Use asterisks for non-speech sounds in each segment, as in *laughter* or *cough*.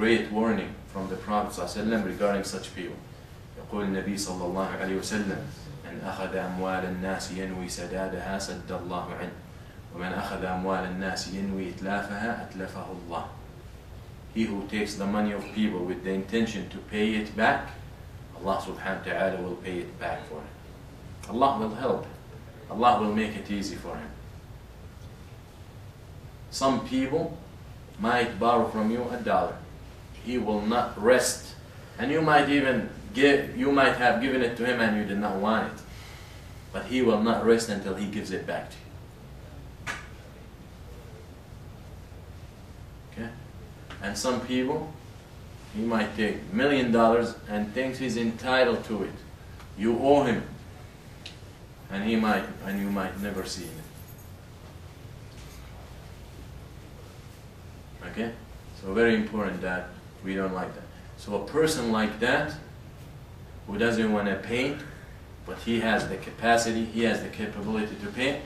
great warning from the Prophet ﷺ regarding such people. يقول النبي صلى الله عليه وسلم من أخذ أموال الناس ينوي سدادها سد الله عنه ومن أخذ أموال الناس ينوي إتلافها أتلفه الله He who takes the money of people with the intention to pay it back, Allah subhanahu wa ta'ala will pay it back for him. Allah will help him. Allah will make it easy for him. Some people might borrow from you a dollar. He will not rest. And you might even give, you might have given it to him and you did not want it. But he will not rest until he gives it back to you. Okay? And some people, he might take million dollars and thinks he's entitled to it. You owe him. And he might, and you might never see him. Okay? So very important that we don't like that. So a person like that, who doesn't want to pay, but he has the capacity, he has the capability to pay,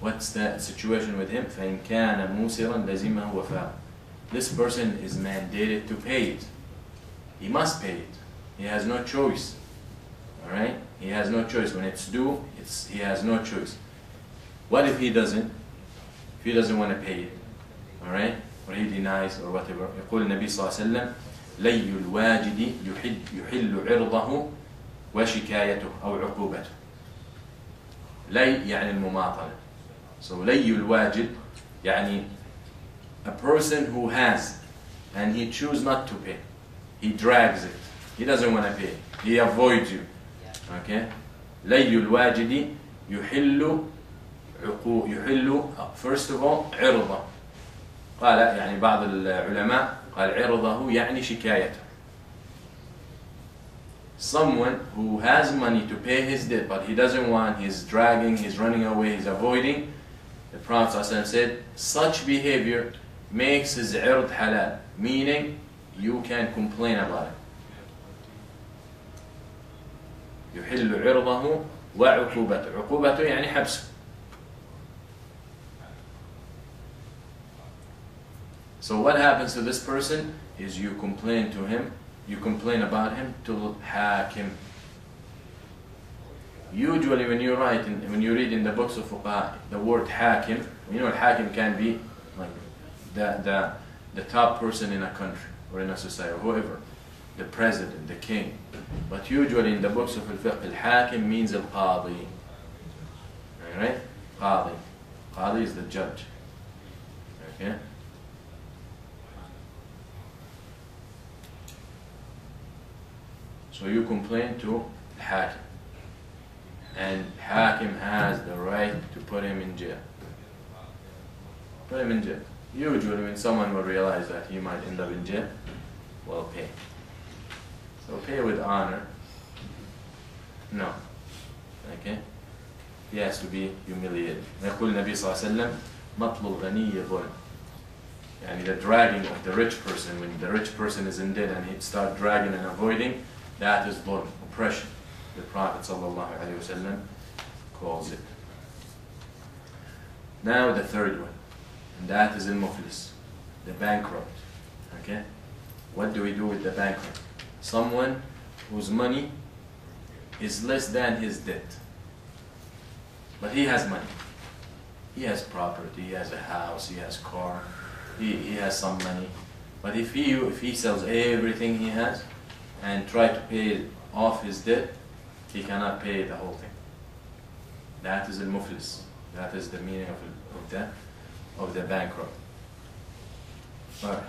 what's the situation with him? فَإِنْ كَانَ مُوسِرًا لَزِمَهُ وَفَاءً This person is mandated to pay it. He must pay it. He has no choice. Alright? He has no choice. When it's due, it's, he has no choice. What if he doesn't? If he doesn't want to pay it? Alright? He denies or whatever يقول النبي صلى الله عليه وسلم لي الواجد يحل, يحل عرضه وشكايته أو عقوبته لي يعني المماطلة so لي الواجد يعني a person who has and he choose not to pay he drags it he doesn't want to pay he avoids you okay لي الواجد يحل عقو يحل first of all عرضه قال يعني بعض العلماء قال عرضه يعني شكايته someone who has money to pay his debt but he doesn't want he's dragging he's running away he's avoiding the prophet ﷺ said such behavior makes his عرض halal meaning you can complain about it يحل عرضه وعقوبته عقوبته يعني حبسه So what happens to this person is you complain to him, you complain about him to hakim. Usually when you write, in, when you read in the books of fuqaha, the word hakim, you know hakim can be like the, the, the top person in a country or in a society, or whoever, the president, the king. But usually in the books of al-fiqh, al-hakim means al-qadi. Alright? Qadi. Qadi is the judge. Okay? So you complain to Hakim. And Hakim has the right to put him in jail. Put him in jail. Usually when someone will realize that he might end up in jail, well pay. So pay with honor. No. Okay? He has to be humiliated. يقول النبي صلى الله عليه وسلم مطل الغني ظلم. Yani the dragging of the rich person, when the rich person is in debt and he start dragging and avoiding, that is dhulm, oppression. The Prophet ﷺ calls it. Now the third one, and that is al-muflis, the bankrupt. Okay? What do we do with the bankrupt? Someone whose money is less than his debt. But he has money. He has property, he has a house, he has car, he, he has some money. But if he, if he sells everything he has, and try to pay off his debt, he cannot pay the whole thing. That is al-muflis. That is the meaning of, of the of the bankrupt. Alright.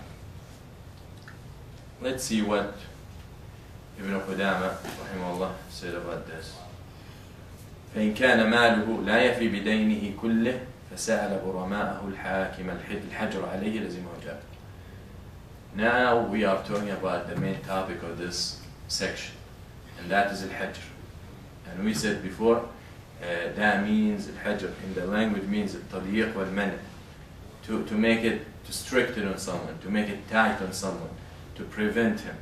Let's see what Ibn Qudama rahimahullah said about this. فإن كان ماله لا يفي بدينه كله فسأل غرماءه الحاكم الحجر عليه لزمه جابر now we are talking about the main topic of this section, and that is al-hajr. And we said before, uh, that means al-hajr in the language means al-tadiq wal-mana, to, to make it, to strict it on someone, to make it tight on someone, to prevent him.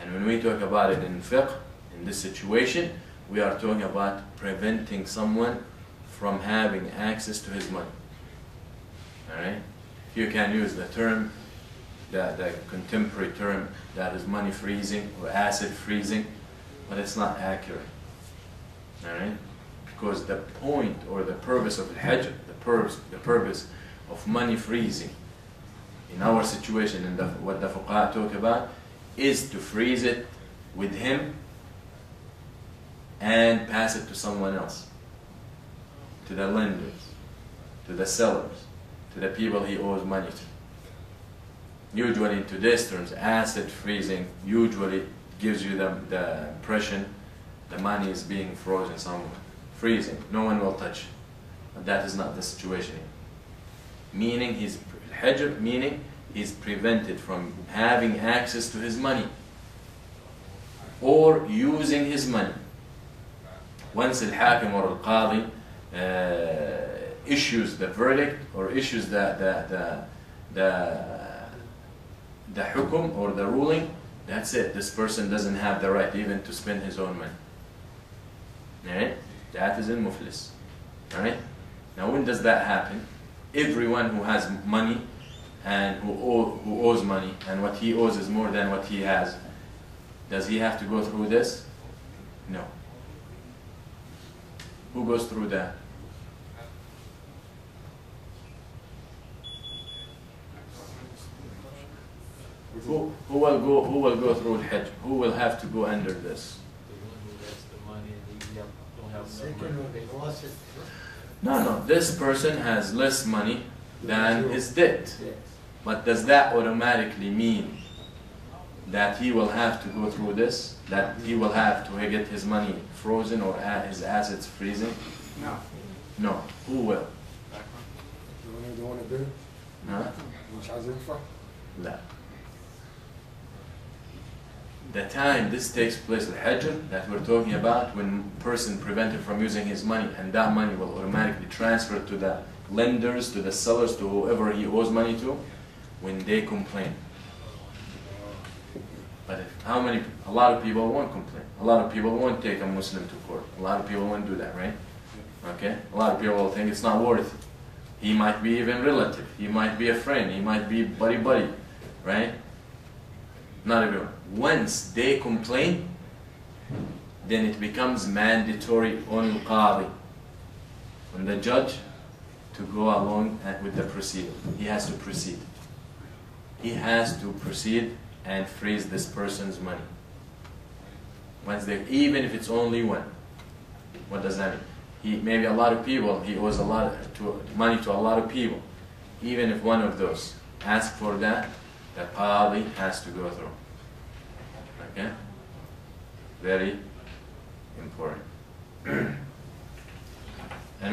And when we talk about it in fiqh, in this situation, we are talking about preventing someone from having access to his money. Alright? You can use the term the, the contemporary term that is money freezing or asset freezing, but it's not accurate. Alright? Because the point or the purpose of the Hajr, the purpose, the purpose of money freezing in our situation and what the fuqaha talk about is to freeze it with him and pass it to someone else, to the lenders, to the sellers, to the people he owes money to. Usually today's terms, asset freezing usually gives you the, the impression the money is being frozen somewhere, freezing, no one will touch. But that is not the situation. Meaning he's hajr, meaning he's prevented from having access to his money or using his money. Once al-hakim or al-qadi uh, issues the verdict or issues the, the, the, the, the hukum or the ruling, that's it. This person doesn't have the right even to spend his own money. Alright? That is in muflis. Alright? Now when does that happen? Everyone who has money and who, owe, who owes money and what he owes is more than what he has, does he have to go through this? No. Who goes through that? Who, who will go who will go through Hajr? Who will have to go under this? The one who has the money and he don't have money. one, they lost it. No, no. This person has less money than his debt. But does that automatically mean that he will have to go through this? That he will have to get his money frozen or his assets freezing? No. No. Who will? The one The time this takes place, the hajr that we're talking about, when person prevented from using his money and that money will automatically transfer to the lenders, to the sellers, to whoever he owes money to, when they complain. But if, how many, a lot of people won't complain. A lot of people won't take a Muslim to court. A lot of people won't do that, right? Okay? A lot of people will think it's not worth it. He might be even relative. He might be a friend. He might be buddy buddy, right? Not everyone. Once they complain, then it becomes mandatory on qadi, on the judge, to go along with the proceeding. He has to proceed. He has to proceed and freeze this person's money. Once they, even if it's only one. What does that mean? He maybe a lot of people. He owes a lot to money to a lot of people. Even if one of those ask for that, that public has to go through. Okay? Very important. *clears throat* and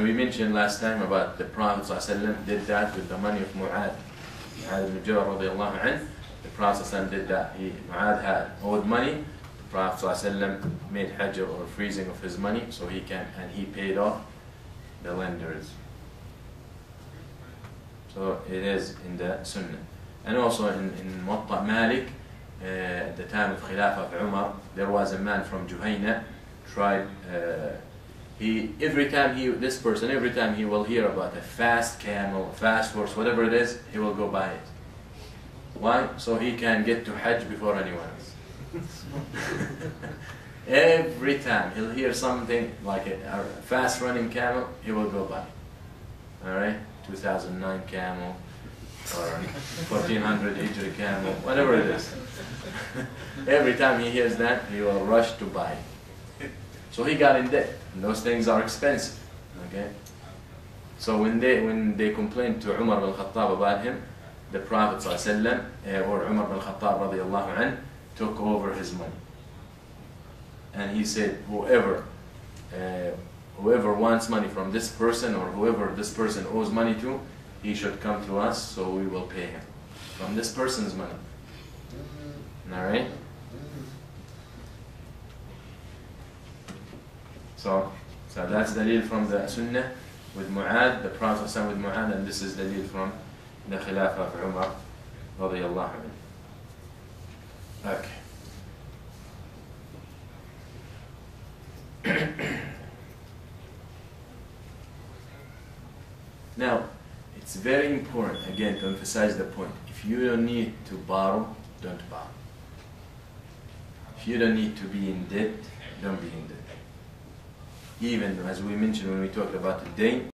we mentioned last time about the Prophet ﷺ did that with the money of Mu'ad. Mu'ad ibn the Prophet ﷺ did that. He, Mu'ad had owed money, the Prophet ﷺ made hajr or freezing of his money so he can, and he paid off the lenders. So it is in the sunnah. And also in, in Muwatta Malik, uh, at the time of Khilafah of Umar, there was a man from Juhayna, tried, uh, he, every time he, this person, every time he will hear about a fast camel, fast horse, whatever it is, he will go buy it. Why? So he can get to Hajj before anyone else. *laughs* every time he'll hear something like a, a fast running camel, he will go buy. Alright? 2009 camel or 1400 Hijri camel, whatever it is. *laughs* Every time he hears that, he will rush to buy. So he got in debt. And those things are expensive. Okay? So when they when they complained to Umar bin Khattab about him, the Prophet ﷺ, uh, or Umar bin Khattab radiallahu took over his money. And he said, whoever uh, whoever wants money from this person or whoever this person owes money to, he should come to us so we will pay him from this person's money. Mm-hmm. Alright? Mm-hmm. So, so that's the dalil from the Sunnah with Mu'ad, the Prophet ﷺ with Mu'ad, and this is dalil from the Khilafah of Umar radiallahu anhu. Okay. *coughs* Now, It's very important, again, to emphasize the point. If you don't need to borrow, don't borrow. If you don't need to be in debt, don't be in debt. Even as we mentioned when we talked about the day,